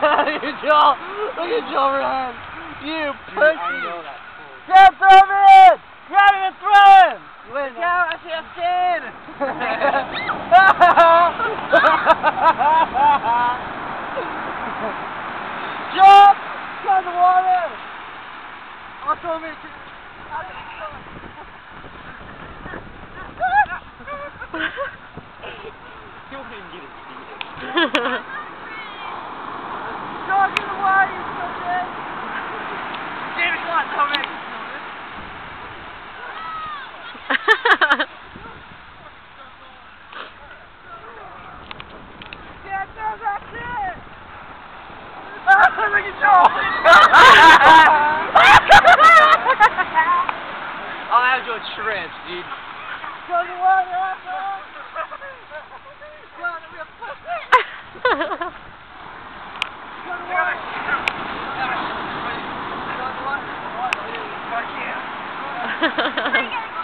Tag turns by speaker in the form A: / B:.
A: Joel! Look at Joel run! You pussy!
B: that.
A: Grab Thurman! Grab him and throw him! Wait, no, I see a skin! Go in the water! I'll throw him in.
B: He won't even get his feet in.
A: Joel, get in the water, you stupid! David, come on, throw him in. Can't throw that shit! Ah, look!
B: I'll have you on shrimps, dude.
A: Go in the water, asshole! Come on, we pussy! Go in water! Go in water! Go in the water!